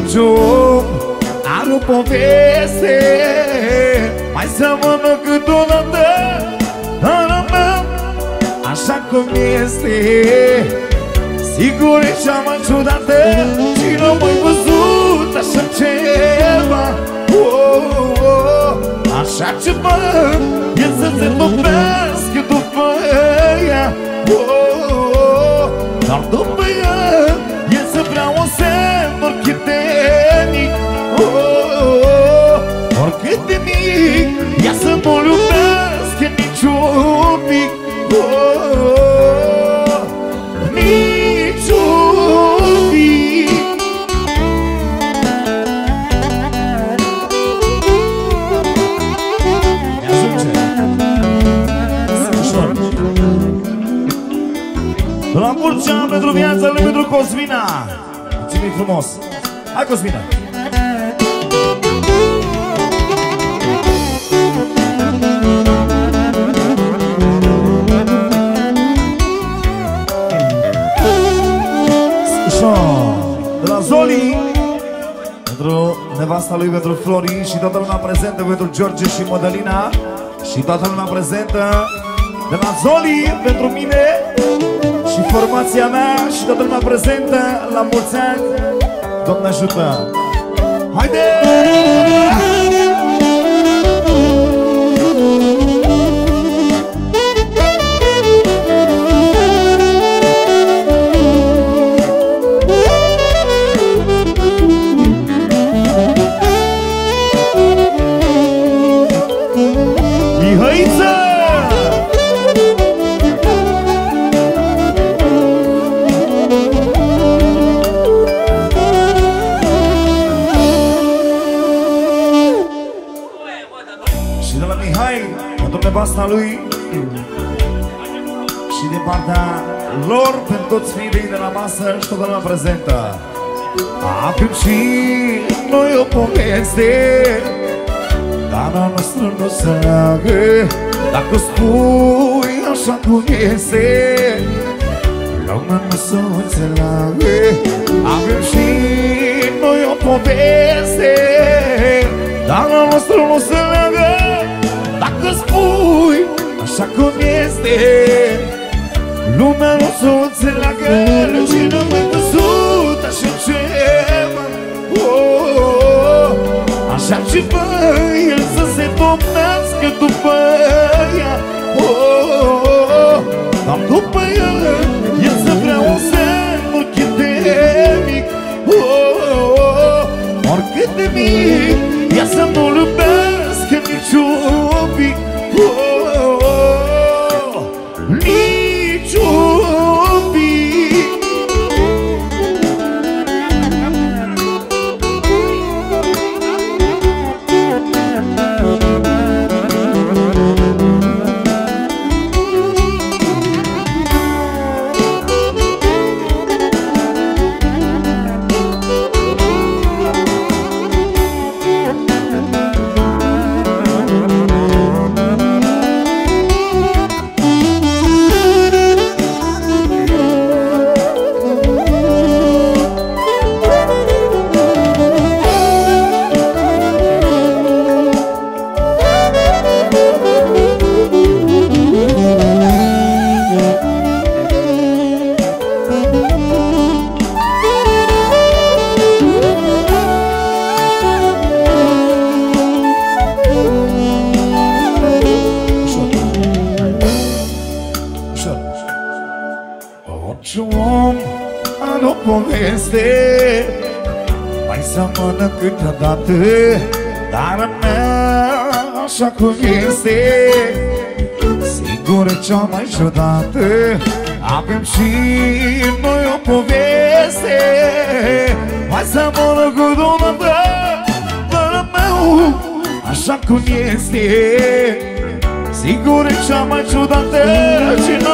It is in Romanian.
Orice om are o poveste Mai seamănă câteodată Dar mea, așa cum este Sigur e cea mai ciudată Și nu mai văzut așa ceva oh, oh, oh. Așa ceva e să se topească după ea oh, oh, oh. Dar după niciun pic oh, oh, oh. Niciun pic. Mi-ajunge Ușor La mulți ani pentru viața lui pentru Cosmina. Mulțumim frumos. Hai Cosmina Zoli. Pentru nevasta lui, pentru Flori Și toată lumea prezentă pentru George și Modelina Și toată lumea prezentă De la Zoli pentru mine Și formația mea Și toată lumea prezentă La mulți ani. Doamne ajută! Haide! Mihăiță! Și de la Mihai, pentru nevasta lui Și din partea lor, pentru toți fiii de la masă și toată lumea prezentă Acum și noi o poveste Dar a noastră nu se leagă. Dacă spui așa cum este Lumea nu se înțeleagă. Avem și noi o poveste. Dar a noastră nu se leagă. Dacă spui așa cum este Lumea nu se înțeleagă. Și nu mai văzut așa ceva. Oh, oh, oh. Așa ceva El să se domnească după ea oh, oh, oh. Dar după ea El să vrea un semn ochidemic oh, oh, oh. Oricât de mic Ea să nu-l iubească niciun pic oh, oh, oh. Niciun Ușor. Orice om are o poveste. Mai seamănă câteodată Dar a mea așa cum este. Sigur e cea mai ciudată Avem și noi o poveste. Mai seamănă câteodată Dar a meu așa cum este. Sigur e cea mai ciudată Și n-am